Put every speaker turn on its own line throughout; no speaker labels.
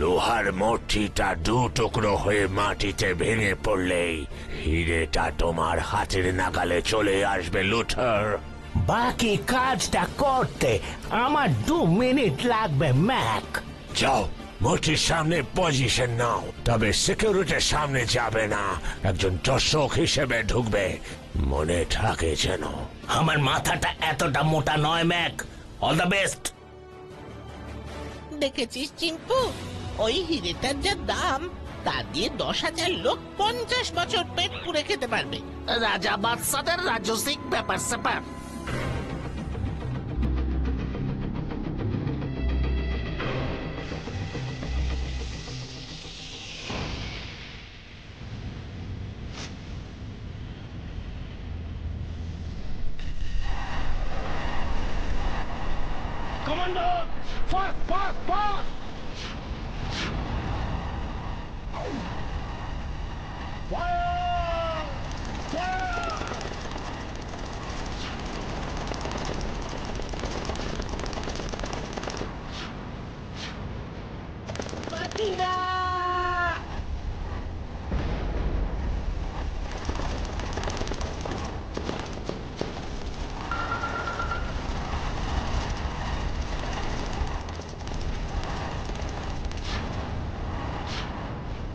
লোহার মঠিটা দু টুকরো হয়ে মাটিতে ভেঙে পড়লেই হিরেটা তোমার হাতের নাগালে চলে আসবে লুঠার
বাকি কাজটা করতে আমার দু মিনিট লাগবে ম্যাক
যাও মোটির সামনে পজিশন নাও তবে সিকিউরিটির সামনে যাবে না একজন দর্শক হিসেবে ঢুকবে মনে থাকে যেন
আমার মাথাটা এতটা মোটা নয় ম্যাক অল দ্য বেস্ট
দেখেছিস চিম্পু ওই হিরেটার যা দাম তা দিয়ে দশ হাজার লোক পঞ্চাশ বছর পেট পুরে খেতে পারবে
রাজা বাদশাদের রাজসিক ব্যাপার স্যাপার
Thunder! Fire, fire, fire! Fire!
Fire! Martina!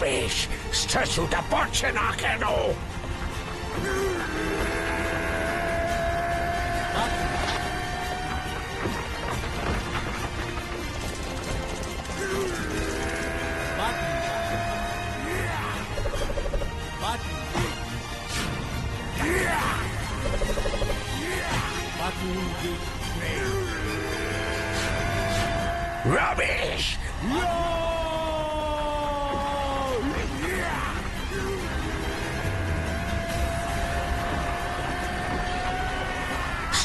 Zabijesz! Strzecił da bocie na kenu! Rubbish! No!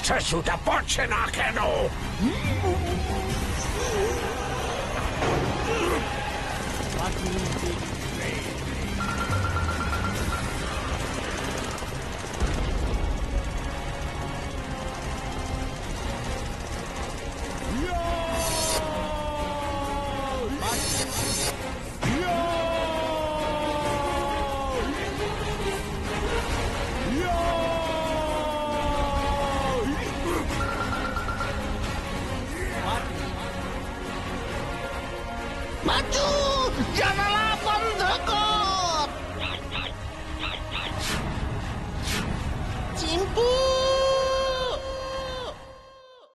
Master সুটা পড়ছে না কেন